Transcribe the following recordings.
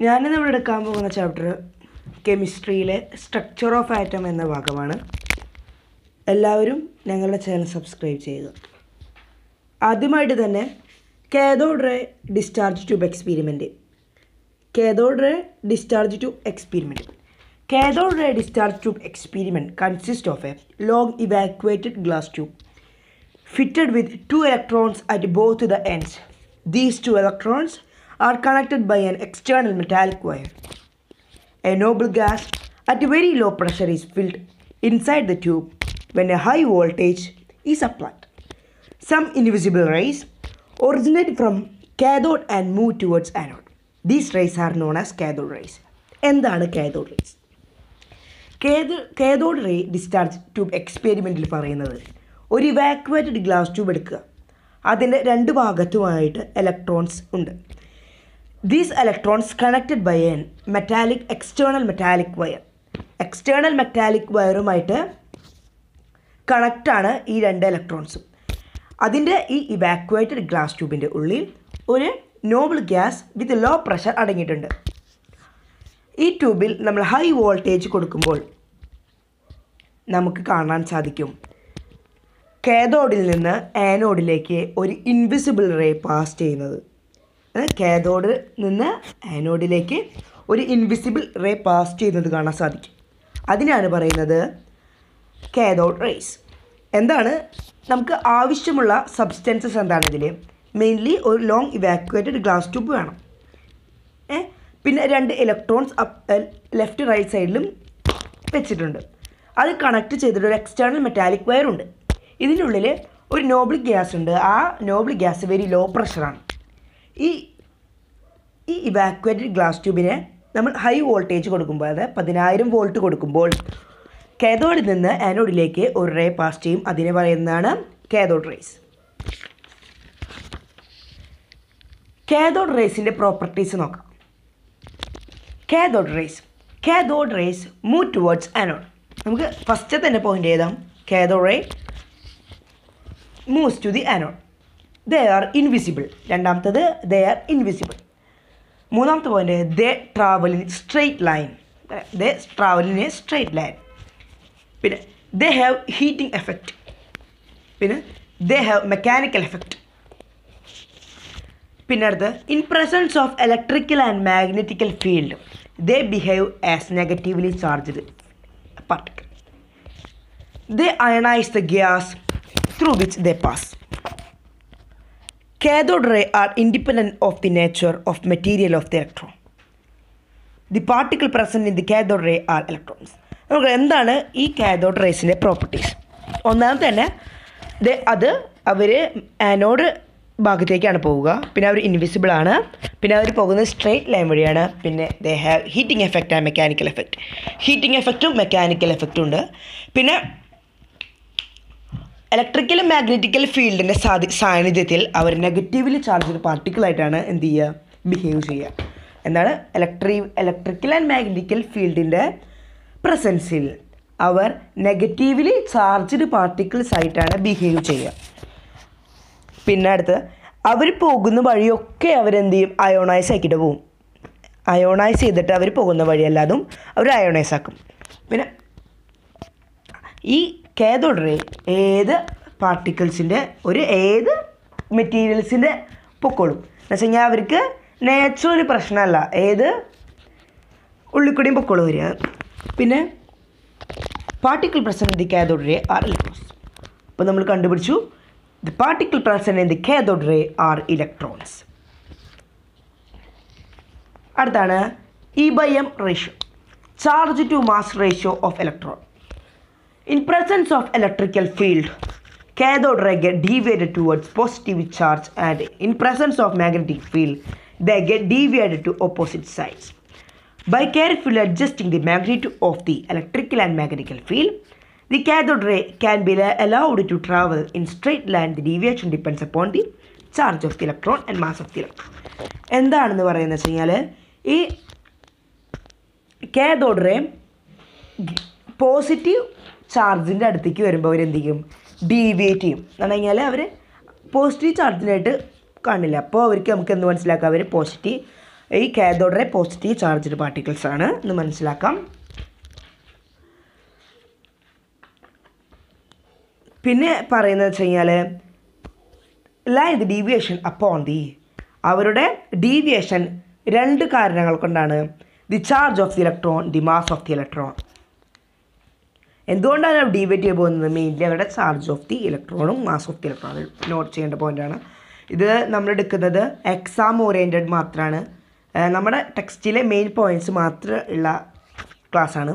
ഞാനിന്ന് ഇവിടെ എടുക്കാൻ പോകുന്ന ചാപ്റ്റർ കെമിസ്ട്രിയിലെ സ്ട്രക്ചർ ഓഫ് ആറ്റം എന്ന ഭാഗമാണ്. എല്ലാവരും ഞങ്ങളുടെ ചാനൽ സബ്സ്ക്രൈബ് ചെയ്യുക. ആദ്യമായിട്ട് തന്നെ cathode ray discharge tube experiment cathode ray discharge tube experiment cathode ray discharge tube experiment consist of a long evacuated glass tube fitted with two electrons at both the ends these two electrons are connected by an external metallic wire. A noble gas at a very low pressure is filled inside the tube when a high voltage is applied. Some invisible rays originate from cathode and move towards anode. These rays are known as cathode rays. എന്താണ് cathode rays cathode ray discharge tube എക്സ്പെരിമെന്റിൽ പറയുന്നത് ഒരു evacuated glass tube എടുക്കുക അതിന്റെ രണ്ട് ഭാഗത്തുമായിട്ട് electrons ഉണ്ട് these electrons connected by an metallic external metallic wire external metallic വയറുമായിട്ട് കണക്റ്റാണ് ഈ രണ്ട് ഇലക്ട്രോൺസും അതിന്റെ ഈ ഇവാക്വേറ്റഡ് ഗ്ലാസ് ട്യൂബിന്റെ ഉള്ളിൽ ഒരു noble gas with low pressure അടങ്ങിയിട്ടുണ്ട്. ഈ ട്യൂബിൽ നമ്മൾ ഹൈ വോൾട്ടേജ് കൊടുക്കുമ്പോൾ നമുക്ക് കാണാൻ സാധിക്കും. കേതോഡിൽ നിന്ന് ആനോഡിലേക്ക് ഒരു ഇൻവിസിബിൾ റേ പാസ് ചെയ്യുന്നത്. കാഥോഡിൽ നിന്ന് ആനോഡിലേക്ക് ഒരു ഇൻവിസിബിൾ റേ പാസ് ചെയ്യുന്നത് കാണാൻ സാധിക്കും. അതിനാണ് പറയുന്നത് കാഥോഡ് റേസ് എന്താണ്? നമുക്ക് ആവശ്യമുള്ള സബ്സ്റ്റൻസസ് എന്താണ് ഇതിൽ മെയിൻലി ഒരു ലോങ് ഇവാക്വേറ്റഡ് ഗ്ലാസ് ട്യൂബ് വേണം. പിന്നെ രണ്ട് ഇലക്ട്രോൺസ് ലെഫ്റ്റ് റൈറ്റ് സൈഡിലും വെച്ചിട്ടുണ്ട്. അത് കണക്ട് ചെയ്തിട്ട് ഒരു എക്സ്റ്റേണൽ മെറ്റാലിക് വയർ ഉണ്ട്. ഇതിനുള്ളിൽ ഒരു നോബിൾ ഗ്യാസ് ഉണ്ട്. ആ നോബിൾ ഗ്യാസ് വെരി ലോ പ്രഷറാണ് ഈ ഈ ഇവാക്വേറ്റഡ് ഗ്ലാസ് ട്യൂബിനെ നമ്മൾ ഹൈ വോൾട്ടേജ് കൊടുക്കുമ്പോൾ അതായത് പതിനായിരം വോൾട്ട് കൊടുക്കുമ്പോൾ കാഥോഡിൽ നിന്ന് ആനോഡിലേക്ക് ഒരു റേ പാസ് ചെയ്യും. അതിനെ പറയുന്നതാണ് കാഥോഡ് റേസ് കാഥോഡ് റേസിന്റെ പ്രോപ്പർട്ടീസ് നോക്കാം. Cathode rays cathode rays move towards anode നമുക്ക് ഫസ്റ്റ് തന്നെ point ചെയ്താം cathode ray moves to the anode they are invisible രണ്ടാമത്തത് ദേ ആർ ഇൻവിസിബിൾ മൂന്നാമത്തെ point they travel in straight line they travel in a straight line പിന്നെ they have heating effect പിന്നെ they have mechanical effect പിന്നെ അടുത്ത് in presence of electrical and magnetical field they behave as negatively charged particle they ionise the gas through which they pass. Cathode ray are independent of the nature of material of the electron. The particle present in the cathode ray are electrons. നമുക്ക് എന്താണ് ഈ cathode റേസിന്റെ properties? ഒന്നാമത്തെ തന്നെ ദേ അത് അവർ anode ഭാഗത്തേക്കാണ് പോവുക. പിന്നെ അവർ ഇൻവിസിബിൾ ആണ്. പിന്നെ അവർ പോകുന്നത് സ്ട്രെയിറ്റ് ലൈൻ വഴിയാണ്. പിന്നെ they have heating effect and mechanical effect heating എഫക്റ്റും മെക്കാനിക്കൽ എഫക്റ്റും ഉണ്ട്. പിന്നെ ഇലക്ട്രിക്കൽ മാഗ്നറ്റിക്കൽ ഫീൽഡിന്റെ സാധി സാന്നിധ്യത്തിൽ അവർ നെഗറ്റീവ്ലി ചാർജ്ഡ് പാർട്ടിക്കിളായിട്ടാണ് എന്ത് ചെയ്യുക? ബിഹേവ് ചെയ്യുക. എന്താണ്? ഇലക്ട്രി ഇലക്ട്രിക്കൽ ആൻഡ് മാഗ്നറ്റിക്കൽ ഫീൽഡിന്റെ പ്രസൻസിൽ അവർ നെഗറ്റീവ്ലി ചാർജ്ഡ് പാർട്ടിക്കിൾസ് ആയിട്ടാണ് ബിഹേവ് ചെയ്യുക. പിന്നെ അടുത്ത് അവർ പോകുന്ന വഴിയൊക്കെ അവരെന്ത് ചെയ്യും? അയോണൈസ് ആക്കിയിട്ട് പോകും അയോണൈസ് ചെയ്തിട്ട് അവർ പോകുന്ന വഴിയല്ലാതും അവർ അയോണൈസ് ആക്കും. പിന്നെ ഈ കാഥോഡ് റേ ഏത് പാർട്ടിക്കിൾസിന്റെ ഒരു ഏത് മെറ്റീരിയൽസിന്റെ പൊക്കോളും. എന്ന് വെച്ച് കഴിഞ്ഞാൽ അവർക്ക് നാച്ചുറൽ പ്രശ്നമല്ല. ഏത് ഉള്ളിക്കൂടിയും പൊക്കോളും വരിക പിന്നെ particle present the cathode ray are electrons അപ്പോൾ നമ്മൾ കണ്ടുപിടിച്ചു the particle present the cathode ray are electrons. അടുത്താണ് E by M ratio charge to mass ratio of electron in presence of electrical field, cathode ray get deviated towards positive charge and in presence of magnetic field they get deviated to opposite sides by carefully adjusting the magnitude of the electrical and magnetic field The cathode ray can be allowed to travel in straight line. The deviation depends upon the charge of the electron and mass of the electron. എന്താണെന്ന് പറയുന്നത് വെച്ച് കഴിഞ്ഞാൽ ഈ cathode ray positive ചാർജിന്റെ അടുത്തേക്ക് വരുമ്പോൾ അവർ എന്ത് ചെയ്യും? ഡീവിയേറ്റ് ചെയ്യും. എന്ന് കഴിഞ്ഞാൽ അവർ പോസിറ്റീവ് ചാർജിനായിട്ട് കാണില്ല. അപ്പോൾ അവർക്ക് നമുക്ക് എന്ത് മനസ്സിലാക്കാം? അവർ പോസിറ്റീവ് ഈ കേതോടെ പോസിറ്റീവ് ചാർജ്ഡ് പാർട്ടിക്കിൾസ് ആണ് എന്ന് മനസ്സിലാക്കാം. പിന്നെ പറയുന്നത് വെച്ച് കഴിഞ്ഞാൽ line the deviation upon the അവരുടെ ഡീവിയേഷൻ രണ്ട് കാരണങ്ങൾ കൊണ്ടാണ് the charge of the electron the mass of the electron എന്തുകൊണ്ടാണ് ഡീവേറ്റ് ചെയ്യാൻ പോകുന്നത്? മെയിൻലി അവരുടെ ചാർജ് ഓഫ് ദി ഇലക്ട്രോണും മാസ് ഓഫ് ദി ഇലക്ട്രോണും നോട്ട് ചെയ്യേണ്ട പോയിന്റാണ് ഇത് നമ്മൾ എടുക്കുന്നത് എക്സാം ഓറിയന്റഡ് മാത്രമാണ് നമ്മുടെ ടെക്സ്റ്റിലെ മെയിൻ പോയിന്റ്സ് മാത്രം ഉള്ള ക്ലാസ്സാണ്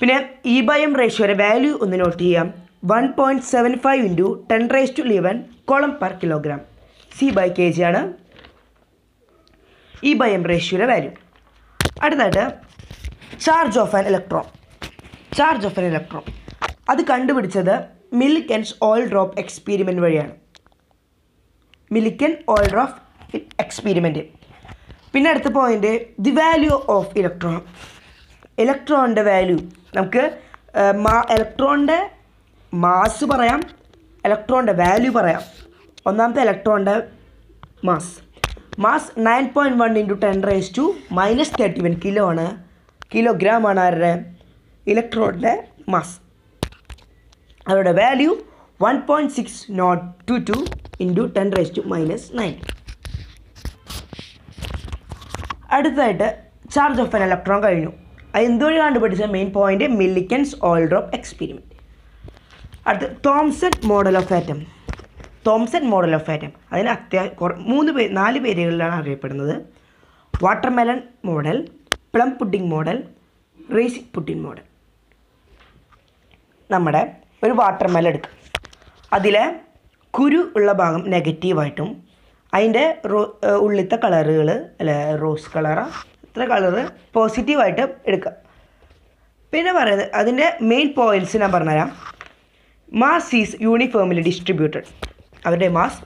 പിന്നെ ഇ ബൈ എം റേഷ്യോയുടെ വാല്യൂ ഒന്ന് നോട്ട് ചെയ്യാം. One point seven five into ten raise to eleven coulomb per kilogram C by K G ആണ് ഇ ബൈ എം റേഷ്യോയുടെ വാല്യൂ അടുത്തായിട്ട് charge of an electron charge of an electron അത് കണ്ടുപിടിച്ചത് Millikan's oil drop experiment വഴിയാണ്. Millikan oil drop experiment പിന്നെ അടുത്ത point the value of electron ഇലക്ട്രോണിന്റെ value നമുക്ക് മാ ഇലക്ട്രോണിന്റെ മാസ് പറയാം ഇലക്ട്രോണിന്റെ വാല്യൂ പറയാം. ഒന്നാമത്തെ ഇലക്ട്രോണിന്റെ mass mass nine point one into ten raise to minus thirty one kilo ആണ്. കിലോഗ്രാം ആണ് ആരുടെ? ഇലക്ട്രോണിന്റെ മാസ് അവരുടെ value one point six nought two two into ten raise to minus nine അടുത്തതായിട്ട് ചാർജ് ഓഫ് എൻ ഇലക്ട്രോൺ കഴിഞ്ഞു. അത് എന്തുവഴി കണ്ടുപിടിച്ച main point Millikan's oil drop experiment അടുത്ത് Thomson model of atom Thomson model of atom അതിന് അത്യാ മൂന്ന് പേര് നാല് പേരുകളിലാണ് അറിയപ്പെടുന്നത്. Watermelon model plum pudding model റേസിക് pudding model നമ്മുടെ ഒരു വാട്ടർ വാട്ടർമെലൺ എടുക്കുക അതിലെ കുരു ഉള്ള ഭാഗം നെഗറ്റീവായിട്ടും അതിന്റെ റോ ഉള്ളിത്തെ കളറുകൾ അല്ലെ റോസ് കളറാ ഇത്ര കളറ് പോസിറ്റീവായിട്ട് എടുക്കുക പിന്നെ പറയുന്നത് അതിന്റെ മെയിൻ പോയിന്റ്സ് ഞാൻ പറഞ്ഞുതരാം. മാസ് ഈസ് യൂണിഫോമിൽ ഡിസ്ട്രിബ്യൂട്ടഡ് അവരുടെ മാസ്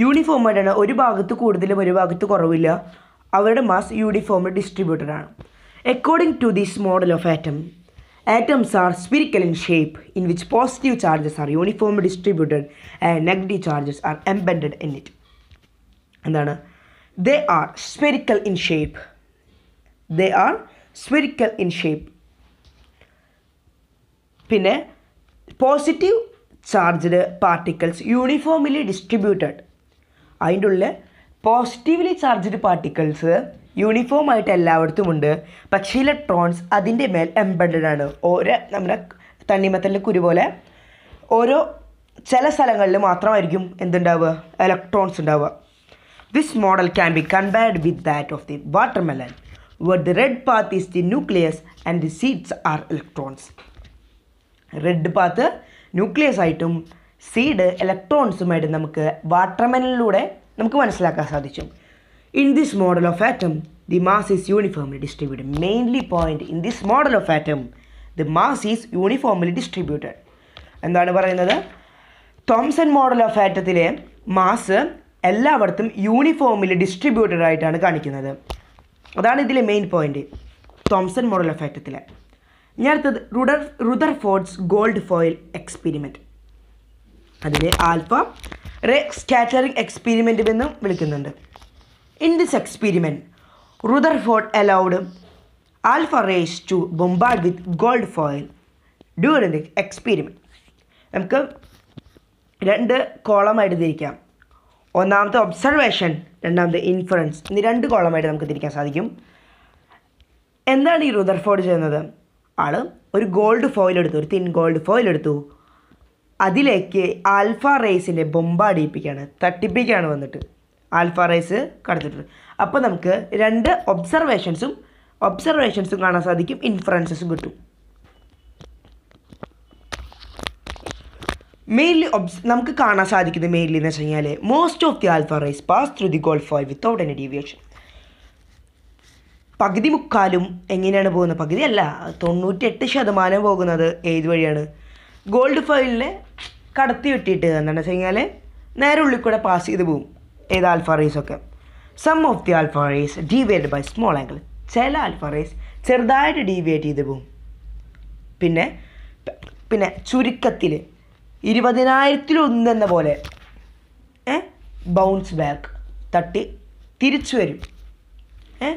യൂണിഫോം ആയിട്ടാണ്. ഒരു ഭാഗത്ത് കൂടുതലും ഒരു ഭാഗത്ത് കുറവില്ല. അവരുടെ മാസ് യൂണിഫോമിൽ ഡിസ്ട്രിബ്യൂട്ടഡ് ആണ്. According to this model of atom atoms are spherical in shape in which positive charges are uniform distributed and negative charges are embedded in it എന്താണ്? They are spherical in shape they are spherical in shape പിന്നെ positive charged particles uniformly distributed അതിന്റെ ഉള്ളിൽ positively charged particles uniform ആയിട്ട് എല്ലായിടത്തും ഉണ്ട് പക്ഷേ electrons അതിന്റെ മേൽ എംബഡഡ് ആണ്. ഓരോ നമ്മുടെ തണ്ണിമത്തലിന്റെ കുരു പോലെ ഓരോ ചില സ്ഥലങ്ങളിൽ മാത്രമായിരിക്കും എന്തുണ്ടാവുക? ഇലക്ട്രോൺസ് ഉണ്ടാവുക. This model can be compared with that of the watermelon where the red path is the nucleus and the seeds are electrons. Red part nucleus ആയിട്ടും സീഡ് ഇലക്ട്രോൺസുമായിട്ട് നമുക്ക് വാട്ടർമെനിലൂടെ നമുക്ക് മനസ്സിലാക്കാൻ സാധിച്ചു. In this model of atom the mass is uniformly distributed mainly point in this model of atom the mass is uniformly distributed എന്താണ് പറയുന്നത്? Thomson model of ആറ്റത്തിലെ മാസ് എല്ലായിടത്തും യൂണിഫോമിൽ ഡിസ്ട്രിബ്യൂട്ടഡ് ആയിട്ടാണ് കാണിക്കുന്നത്. അതാണ് ഇതിലെ main point Thomson model of ആറ്റത്തിലെ ഇനി അടുത്തത് റുഡർ Rutherford's gold foil experiment അതിനെ ആൽഫ റേ സ്കാറ്ററിംഗ് എക്സ്പെരിമെന്റ് എന്നും വിളിക്കുന്നുണ്ട്. This experiment Rutherford allowed alpha rays to bombard with gold foil during the experiment നമുക്ക് രണ്ട് കോളമായിട്ട് തിരിക്കാം. ഒന്നാമത്തെ ഒബ്സർവേഷൻ രണ്ടാമത്തെ ഇൻഫറൻസ് ഇനി രണ്ട് കോളമായിട്ട് നമുക്ക് തിരിക്കാൻ സാധിക്കും. എന്താണ് ഈ റുദർഫോർഡ് ചെയ്യുന്നത്? ആൾ ഒരു ഗോൾഡ് ഫോയിൽ എടുത്തു ഒരു തിൻ ഗോൾഡ് ഫോയിൽ എടുത്തു. അതിലേക്ക് ആൽഫ റേസിനെ ബൊമ്പാടിയിപ്പിക്കുകയാണ് തട്ടിപ്പിക്കുകയാണ് വന്നിട്ട്. ആൽഫ റേസ് കടത്തിട്ടുണ്ട്. അപ്പോൾ നമുക്ക് രണ്ട് ഒബ്സർവേഷൻസും ഒബ്സർവേഷൻസും കാണാൻ സാധിക്കും ഇൻഫറൻസസും കിട്ടും. മെയിൻലി ഒബ്സ് നമുക്ക് കാണാൻ സാധിക്കുന്നത് മെയിൻലി എന്ന് വെച്ച് കഴിഞ്ഞാൽ most of the alpha rays pass through the gold foil without any deviation പകുതി മുക്കാലും എങ്ങനെയാണ് പോകുന്നത്? പകുതി അല്ല തൊണ്ണൂറ്റെട്ട് ശതമാനം പോകുന്നത് ഏത് വഴിയാണ്? ഗോൾഡ് ഫോയിലിനെ കടത്തി വിട്ടിട്ട് എന്താണെന്ന് വെച്ച് കഴിഞ്ഞാൽ നേരെ ഉള്ളിൽ കൂടെ പാസ് ചെയ്ത് പോകും. ഏത് ആൽഫ ഒക്കെ? Some of the alpha rays deviate by small angle ചില ആൽഫ റേസ് ചെറുതായിട്ട് ഡീവിയേറ്റ് ചെയ്ത് പോകും പിന്നെ പിന്നെ ചുരുക്കത്തിൽ ഇരുപതിനായിരത്തിലൊന്ന് എന്ന പോലെ ബൗൺസ് ബാക്ക് തട്ടി തിരിച്ചു വരും. ഏ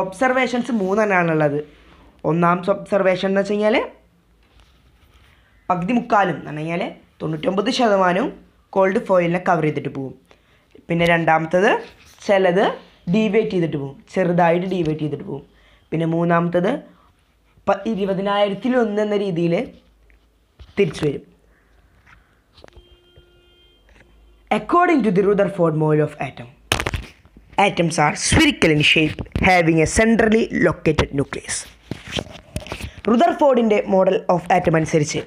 ഒബ്സർവേഷൻസ് മൂന്നെണ്ണാണുള്ളത്. ഒന്നാം ഒബ്സർവേഷൻ എന്ന് വെച്ച് കഴിഞ്ഞാൽ പകുതി മുക്കാലും എന്ന് പറഞ്ഞു കഴിഞ്ഞാൽ തൊണ്ണൂറ്റൊമ്പത് ശതമാനവും കോൾഡ് ഫോയിലിനെ കവർ ചെയ്തിട്ട് പോകും പിന്നെ രണ്ടാമത്തത് ചിലത് ഡീവേറ്റ് ചെയ്തിട്ട് പോകും. ചെറുതായിട്ട് ഡീവേറ്റ് ചെയ്തിട്ട് പോകും. പിന്നെ മൂന്നാമത്തത് ഒന്ന് എന്ന രീതിയിൽ തിരിച്ചു വരും. According to the Rutherford model of atom atoms are spherical in shape having a centrally located nucleus റുദർ ഫോർഡിന്റെ മോഡൽ ഓഫ് ആറ്റം അനുസരിച്ച്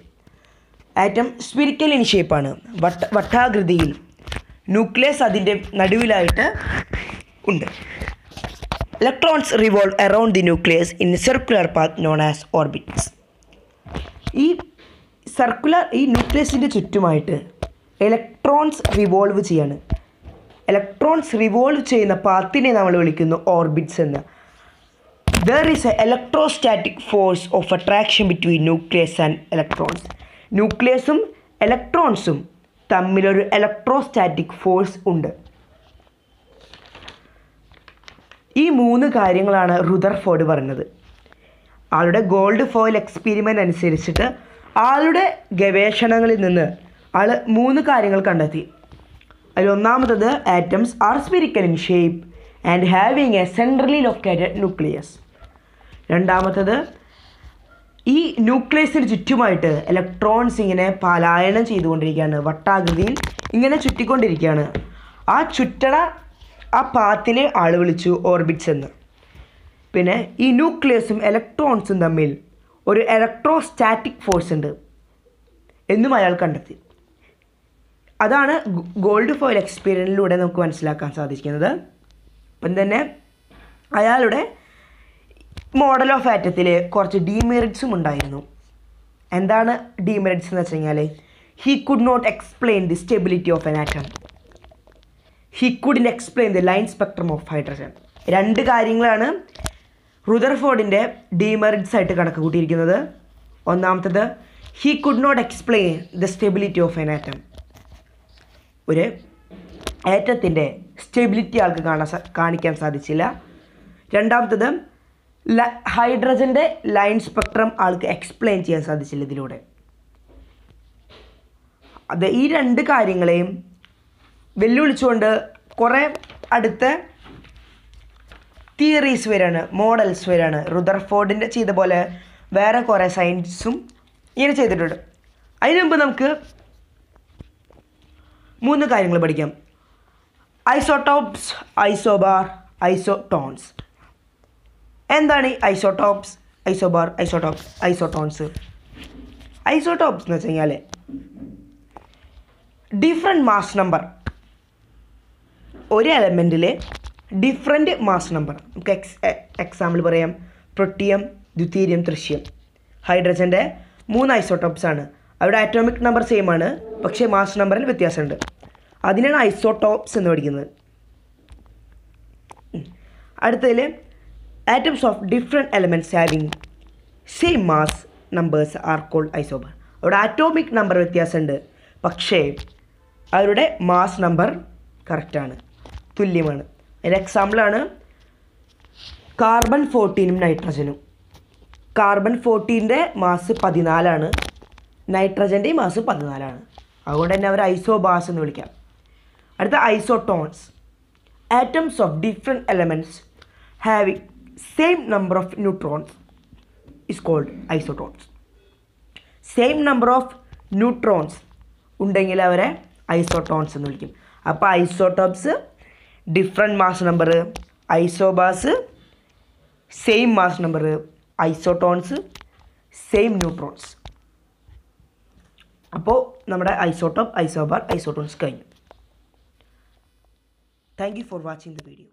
ആറ്റം സ്പിരിക്കൽ ഇൻ ഷേപ്പാണ് വട്ട വട്ടാകൃതിയിൽ ന്യൂക്ലിയസ് അതിന്റെ നടുവിലായിട്ട് ഉണ്ട്. Electrons revolve around the nucleus in circular path known as orbits ഈ circular ഈ ന്യൂക്ലിയസിന്റെ ചുറ്റുമായിട്ട് ഇലക്ട്രോൺസ് റിവോൾവ് ചെയ്യാണ്. ഇലക്ട്രോൺസ് റിവോൾവ് ചെയ്യുന്ന പാത്തിനെ നമ്മൾ വിളിക്കുന്നു ഓർബിറ്റ്സ് എന്ന്. There is a electrostatic force of attraction between nucleus and electrons ന്യൂക്ലിയസും ഇലക്ട്രോൺസും തമ്മിലൊരു ഇലക്ട്രോസ്റ്റാറ്റിക് ഫോഴ്സ് ഉണ്ട്. ഈ മൂന്ന് കാര്യങ്ങളാണ് റുദർഫോർഡ് പറഞ്ഞത്. ആളുടെ ഗോൾഡ് ഫോയിൽ എക്സ്പെരിമെന്റ് അനുസരിച്ചിട്ട് ആളുടെ ഗവേഷണങ്ങളിൽ നിന്ന് ആൾ മൂന്ന് കാര്യങ്ങൾ കണ്ടെത്തി. അതിൽ ഒന്നാമത്തത് atoms are spherical in shape and having a centrally located nucleus രണ്ടാമത്തത് ഈ ന്യൂക്ലിയസിന് ചുറ്റുമായിട്ട് ഇലക്ട്രോൺസ് ഇങ്ങനെ പലായനം ചെയ്തുകൊണ്ടിരിക്കുകയാണ് വട്ടാകൃതിയിൽ ഇങ്ങനെ ചുറ്റിക്കൊണ്ടിരിക്കുകയാണ്. ആ ചുറ്റണ ആ പാത്തിനെ ആൾ വിളിച്ചു ഓർബിറ്റ്സ് എന്ന്. പിന്നെ ഈ ന്യൂക്ലിയസും ഇലക്ട്രോൺസും തമ്മിൽ ഒരു ഇലക്ട്രോസ്റ്റാറ്റിക് ഫോഴ്സ് ഉണ്ട് എന്നും അയാൾ കണ്ടെത്തി. അതാണ് ഗോൾഡ് ഫോയിൽ എക്സ്പീരിയൻസിലൂടെ നമുക്ക് മനസ്സിലാക്കാൻ സാധിക്കുന്നത്. അപ്പം തന്നെ അയാളുടെ മോഡൽ ഓഫ് ആറ്റത്തിൽ കുറച്ച് ഡീമെറിറ്റ്സും ഉണ്ടായിരുന്നു. എന്താണ് ഡീമെറിറ്റ്സ് എന്ന് വെച്ച് കഴിഞ്ഞാൽ he could not explain the stability of an atom he couldn't explain the line spectrum of hydrogen രണ്ട് കാര്യങ്ങളാണ് റുദർഫോർഡിന്റെ ഡീമെറിറ്റ്സ് ആയിട്ട് കണക്ക് കൂട്ടിയിരിക്കുന്നത് ഒന്നാമത്തത് he could not explain the stability of an atom ഒരു ആറ്റത്തിന്റെ സ്റ്റെബിലിറ്റി ആൾക്ക് കാണാൻ കാണിക്കാൻ സാധിച്ചില്ല. രണ്ടാമത്തത് ഹൈഡ്രജന്റെ ലൈൻ സ്പെക്ട്രം ആൾക്ക് എക്സ്പ്ലെയിൻ ചെയ്യാൻ സാധിച്ചില്ല ഇതിലൂടെ. അത് ഈ രണ്ട് കാര്യങ്ങളെയും വെല്ലുവിളിച്ചുകൊണ്ട് കുറേ അടുത്ത തിയറീസ് വരാണ് മോഡൽസ് വരാണ്. റുദർഫോർഡിന്റെ ചെയ്ത പോലെ വേറെ കുറേ സയൻസും ഇങ്ങനെ ചെയ്തിട്ടുണ്ട്. അതിനു മുമ്പ് നമുക്ക് മൂന്ന് കാര്യങ്ങൾ പഠിക്കാം. ഐസോടോപ്സ് ഐസോബാർ ഐസോട്ടോൺസ് എന്താണ് ഈ isotopes? Isobar isotopes isotones isotopes എന്ന് വെച്ച് കഴിഞ്ഞാൽ ഡിഫറെന്റ് മാസ് നമ്പർ ഒരു എലമെന്റിൽ ഡിഫറെന്റ് മാസ് നമ്പർ നമുക്ക് എക്സ് എക്സാമ്പിൾ പറയാം. പ്രൊട്ടിയം ദ്വിതീരിയം തൃശ്യം ഹൈഡ്രജന്റെ മൂന്ന് ഐസോടോപ്സ് ആണ്. അവിടെ ആറ്റോമിക് നമ്പർ സെയിം ആണ്. പക്ഷേ മാസ് നമ്പറിൽ വ്യത്യാസമുണ്ട്. അതിനാണ് ഐസോടോപ്സ് എന്ന് പഠിക്കുന്നത്. അടുത്തതിൽ atoms of different elements having same mass numbers are called isobars അവിടെ ആറ്റോമിക് നമ്പർ വ്യത്യാസമുണ്ട്. പക്ഷേ അവരുടെ മാസ് നമ്പർ കറക്റ്റാണ് തുല്യമാണ്. അതിന്റെ എക്സാമ്പിളാണ് കാർബൺ ഫോർട്ടീനും നൈട്രജനും കാർബൺ ഫോർട്ടീന്റെ മാസ് പതിനാലാണ്. നൈട്രജന്റെയും മാസ് പതിനാലാണ്. അതുകൊണ്ട് തന്നെ അവർ ഐസോബാസ് എന്ന് വിളിക്കാം. അടുത്ത isotones atoms of different elements having same number of neutrons is called isotopes same number of neutrons ഉണ്ടെങ്കിൽ അവരെ ഐസോട്ടോൺസ് എന്ന് വിളിക്കും. അപ്പോൾ isotopes different mass number isobars same mass number isotones same neutrons അപ്പോൾ നമ്മുടെ ഐസോട്ടോപ്പ് ഐസോബാർ ഐസോട്ടോൺസ് കഴിഞ്ഞു. Thank you for watching the video